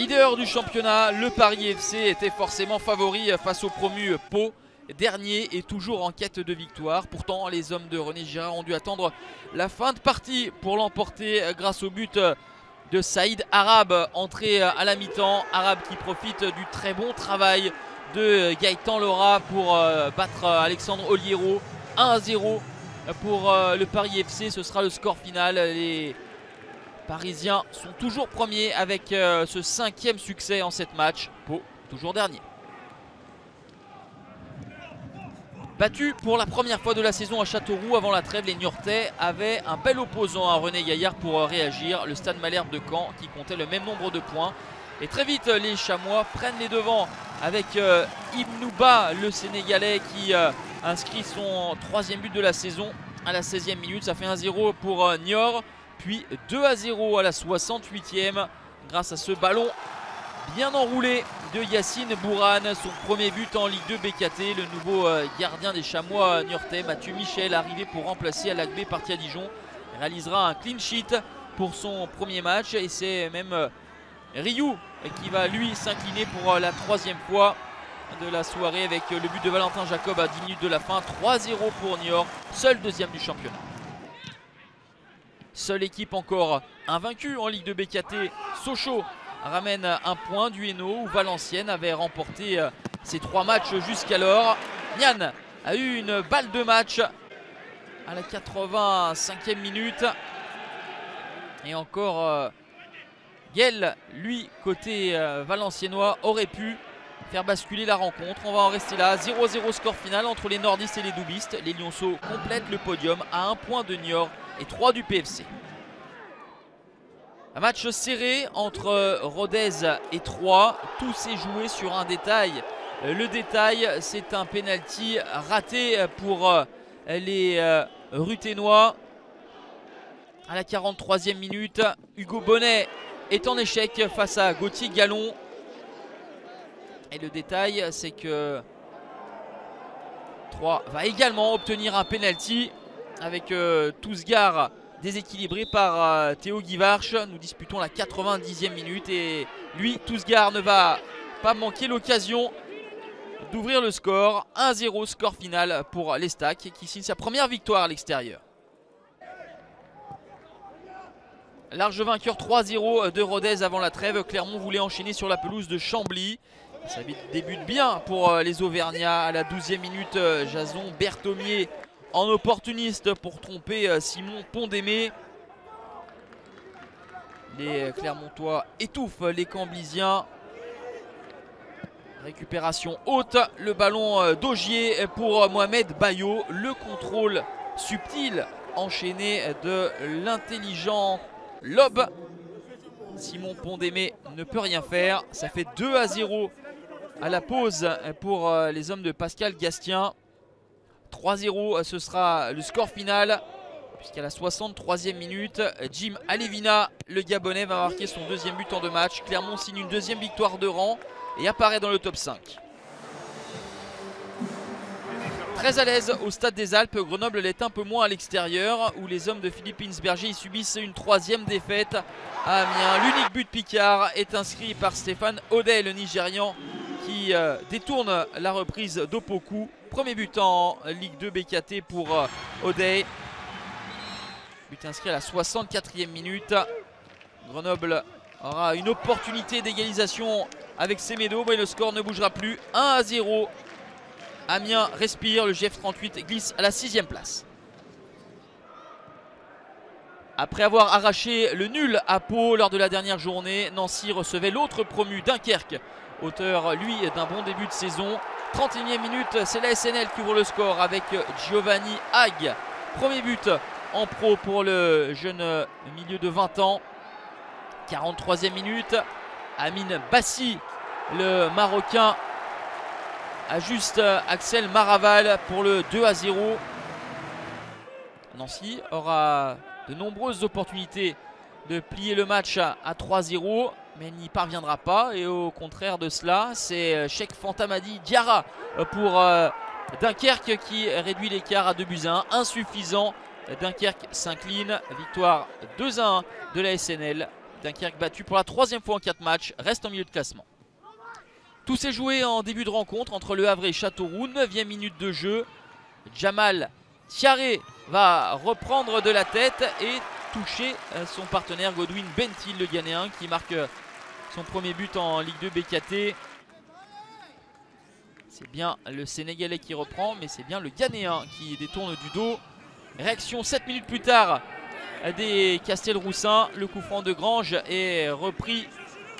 Leader du championnat, le Paris FC était forcément favori face au promu Pau. Dernier et toujours en quête de victoire. Pourtant, les hommes de René Girard ont dû attendre la fin de partie pour l'emporter grâce au but de Saïd Arabe, entré à la mi-temps. Arabe qui profite du très bon travail de Gaëtan Laura pour euh, battre Alexandre Oliero. 1 0 pour euh, le Paris FC. Ce sera le score final. Parisiens sont toujours premiers avec euh, ce cinquième succès en cette match. Pau, toujours dernier. Battu pour la première fois de la saison à Châteauroux avant la trêve, les Niortais avaient un bel opposant à René Gaillard pour réagir. Le Stade Malherbe de Caen qui comptait le même nombre de points. Et très vite, les Chamois prennent les devants avec euh, Ibnouba, le Sénégalais qui euh, inscrit son troisième but de la saison à la 16e minute. Ça fait 1-0 pour euh, Niort, puis 2-0 à la 68e grâce à ce ballon bien enroulé de Yacine Bourane, son premier but en Ligue 2 BKT. Le nouveau euh, gardien des Chamois niortais, Mathieu Michel, arrivé pour remplacer Alagbé parti à Dijon, réalisera un clean sheet pour son premier match. Et c'est même euh, Ryu qui va lui s'incliner pour euh, la troisième fois de la soirée avec le but de Valentin Jacob à 10 minutes de la fin. 3-0 pour Niort, seul deuxième du championnat. Seule équipe encore invaincue en Ligue 2 BKT, Sochaux ramène un point du Hainaut où Valenciennes avait remporté euh, ses trois matchs jusqu'alors. Nian a eu une balle de match à la 85e minute. Et encore euh, lui, côté euh, valenciennois, aurait pu faire basculer la rencontre. On va en rester là. 0-0 score final entre les nordistes et les doubistes. Les Lyonceaux complètent le podium à un point de Niort et 3 du PFC. Un match serré entre Rodez et Troyes. Tout s'est joué sur un détail. Le détail, c'est un penalty raté pour euh, les euh, Ruténois. À la 43e minute, Hugo Bonnet est en échec face à Gauthier Gallon. Et le détail, c'est que Troyes va également obtenir un penalty avec euh, Tousgar déséquilibré par euh, Théo Guivarch. Nous disputons la 90e minute et lui, Tousgar, ne va pas manquer l'occasion d'ouvrir le score. 1-0 score final pour l'Estac qui signe sa première victoire à l'extérieur. Large vainqueur 3-0 de Rodez avant la trêve. Clermont voulait enchaîner sur la pelouse de Chambly. Ça débute bien pour euh, les Auvergnats. À la 12e minute, Jason Berthomier en opportuniste pour tromper euh, Simon Pondémé. Les Clermontois étouffent les Camblisiens. Récupération haute, le ballon euh, d'Augier pour Mohamed Bayo. Le contrôle subtil enchaîné de l'intelligent Lob. Simon Pondémé ne peut rien faire. Ça fait 2 à 0 à la pause pour euh, les hommes de Pascal Gastien. 3-0, ce sera le score final. Puisqu'à la 63e minute, Jim Alevina, le Gabonais, va marquer son deuxième but en deux matchs. Clermont signe une deuxième victoire de rang et apparaît dans le top 5. Très à l'aise au stade des Alpes, Grenoble l'est un peu moins à l'extérieur où les hommes de Philippe Insberger subissent une troisième défaite à Amiens. L'unique but Picard est inscrit par Stéphane Audet, le Nigérian qui euh, détourne la reprise d'Opoku. Premier but en Ligue 2 BKT pour Odey. But inscrit à la 64e minute. Grenoble aura une opportunité d'égalisation avec Semedo, mais le score ne bougera plus. 1 à 0. Amiens respire, le GF38 glisse à la 6 place. Après avoir arraché le nul à Pau lors de la dernière journée, Nancy recevait l'autre promu Dunkerque, auteur lui d'un bon début de saison. 31e minute, c'est la SNL qui ouvre le score avec Giovanni Hag. Premier but en pro pour le jeune milieu de 20 ans. 43e minute, Amine Bassi, le Marocain, ajuste Axel Maraval pour le 2 à 0. Nancy aura de nombreuses opportunités de plier le match à 3-0 mais n'y parviendra pas. Et au contraire de cela, c'est euh, Cheikh Fantamadi Diarra euh, pour euh, Dunkerque qui réduit l'écart à 2 buts 1. Insuffisant. Dunkerque s'incline. Victoire 2-1 de la SNL. Dunkerque battu pour la troisième fois en 4 matchs, reste en milieu de classement. Tout s'est joué en début de rencontre entre Le Havre et Châteauroux, 9 minute de jeu. Jamal Thiaré va reprendre de la tête et toucher euh, son partenaire Godwin Bentil, le Ghanéen, qui marque euh, son premier but en Ligue 2 BKT. C'est bien le Sénégalais qui reprend, mais c'est bien le Ghanéen qui détourne du dos. Réaction 7 minutes plus tard des Castelroussins. Le coup franc de Grange est repris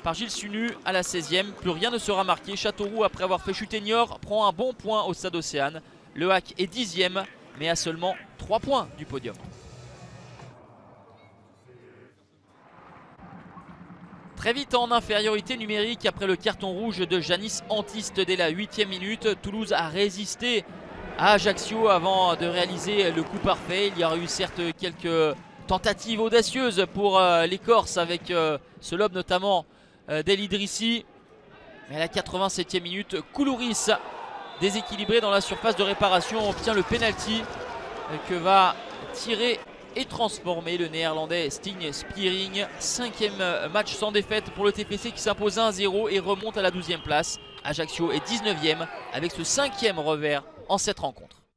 par Gilles Sunu à la 16e. Plus rien ne sera marqué. Châteauroux, après avoir fait chuter Niort, prend un bon point au stade Océane. Le hack est 10e, mais à seulement 3 points du podium. Très vite en infériorité numérique après le carton rouge de Janis Antiste dès la 8 minute. Toulouse a résisté à Ajaccio avant de réaliser le coup parfait. Il y a eu certes quelques tentatives audacieuses pour euh, les Corses avec euh, ce lob notamment euh, d'El Idrissi. À la 87e minute, Koulouris déséquilibré dans la surface de réparation obtient le penalty que va tirer et transformer le néerlandais Sting Spearing. Cinquième match sans défaite pour le TPC qui s'impose 1-0 et remonte à la 12e place. Ajaccio est 19e avec ce cinquième revers en cette rencontre.